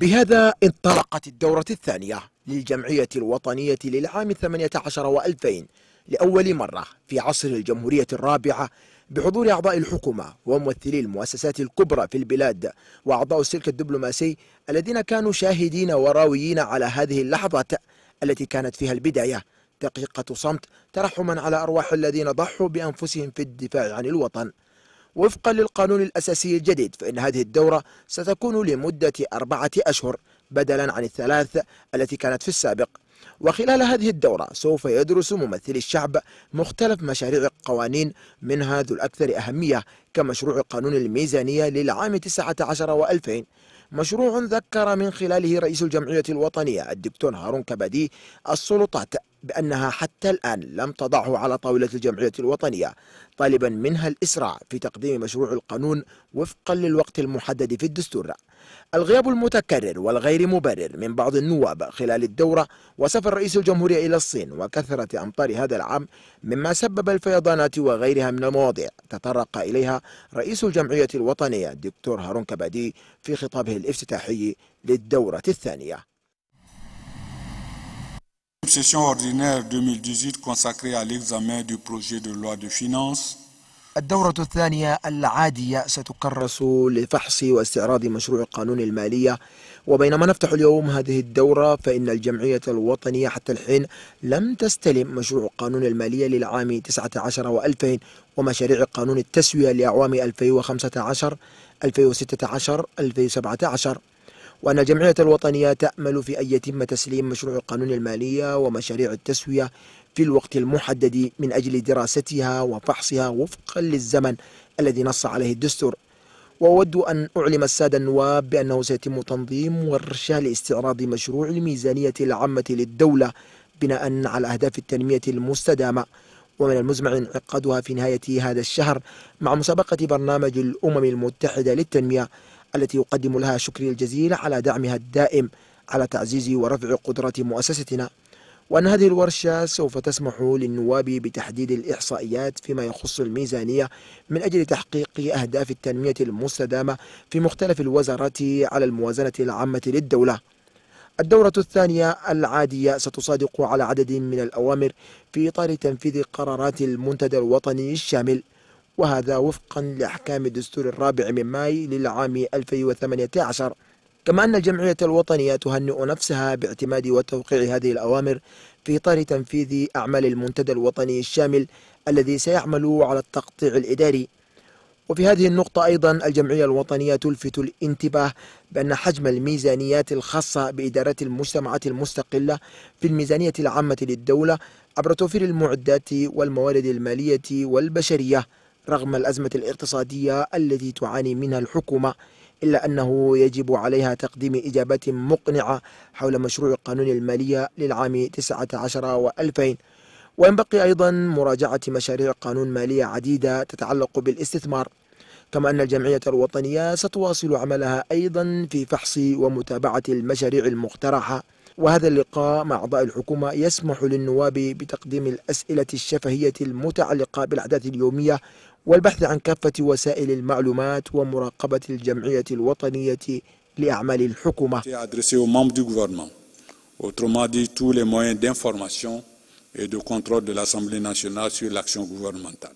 بهذا انطلقت الدورة الثانية للجمعية الوطنية للعام 18 و2000 لأول مرة في عصر الجمهورية الرابعة بحضور أعضاء الحكومة وممثلي المؤسسات الكبرى في البلاد وأعضاء السلك الدبلوماسي الذين كانوا شاهدين وراويين على هذه اللحظات التي كانت فيها البداية. دقيقة صمت ترحما على أرواح الذين ضحوا بأنفسهم في الدفاع عن الوطن. وفقا للقانون الأساسي الجديد فإن هذه الدورة ستكون لمدة أربعة أشهر بدلا عن الثلاث التي كانت في السابق. وخلال هذه الدورة سوف يدرس ممثلي الشعب مختلف مشاريع القوانين منها ذو الأكثر أهمية كمشروع قانون الميزانية للعام 19 و2000 مشروع ذكر من خلاله رئيس الجمعية الوطنية الدكتور هارون كبدي السلطات بأنها حتى الآن لم تضعه على طاولة الجمعية الوطنية طالبا منها الإسراع في تقديم مشروع القانون وفقا للوقت المحدد في الدستور. الغياب المتكرر والغير مبرر من بعض النواب خلال الدورة وسفر رئيس الجمهورية إلى الصين وكثرة أمطار هذا العام مما سبب الفيضانات وغيرها من المواضيع. تطرق إليها رئيس الجمعية الوطنية الدكتور هارون كبادي في خطابه الافتتاحي للدورة الثانية. Session ordinaire 2018 consacrée à l'examen du projet de loi de finances. الدورة الثانية العادية ستكرس لفحص واستعراض مشروع قانون المالية. وبينما نفتح اليوم هذه الدورة فإن الجمعية الوطنية حتى الحين لم تستلم مشروع قانون المالية للعام 19 و2000 ومشاريع قانون التسوية لأعوام 2015 2016 2017 وأن الجمعية الوطنية تأمل في أن يتم تسليم مشروع قانون المالية ومشاريع التسوية في الوقت المحدد من أجل دراستها وفحصها وفقا للزمن الذي نص عليه الدستور. وأود أن أعلم السادة النواب بأنه سيتم تنظيم ورشة لاستعراض مشروع الميزانية العامة للدولة بناء على أهداف التنمية المستدامة. ومن المزمع انعقادها في نهاية هذا الشهر مع مسابقة برنامج الأمم المتحدة للتنمية التي يقدم لها شكري الجزيل على دعمها الدائم على تعزيز ورفع قدرات مؤسستنا. وأن هذه الورشة سوف تسمح للنواب بتحديد الإحصائيات فيما يخص الميزانية من أجل تحقيق أهداف التنمية المستدامة في مختلف الوزارات على الموازنة العامة للدولة. الدورة الثانية العادية ستصادق على عدد من الأوامر في إطار تنفيذ قرارات المنتدى الوطني الشامل. وهذا وفقا لأحكام الدستور الرابع من ماي للعام 2018 كما أن الجمعية الوطنية تهنئ نفسها باعتماد وتوقيع هذه الأوامر في إطار تنفيذ أعمال المنتدى الوطني الشامل الذي سيعمل على التقطيع الإداري. وفي هذه النقطة أيضا الجمعية الوطنية تلفت الانتباه بأن حجم الميزانيات الخاصة بإدارات المجتمعات المستقلة في الميزانية العامة للدولة عبر توفير المعدات والموارد المالية والبشرية. رغم الأزمة الاقتصادية التي تعاني منها الحكومة إلا أنه يجب عليها تقديم إجابات مقنعة حول مشروع قانون المالية للعام 19 و2000 وينبغي أيضا مراجعة مشاريع قانون مالية عديدة تتعلق بالاستثمار. كما أن الجمعية الوطنية ستواصل عملها أيضا في فحص ومتابعة المشاريع المقترحة. وهذا اللقاء مع أعضاء الحكومة يسمح للنواب بتقديم الأسئلة الشفهية المتعلقة بالأحداث اليومية والبحث عن كافة وسائل المعلومات ومراقبة الجمعية الوطنية لأعمال الحكومة. Autrement dit, tous les moyens d'information et de contrôle de l'Assemblée nationale sur l'action gouvernementale.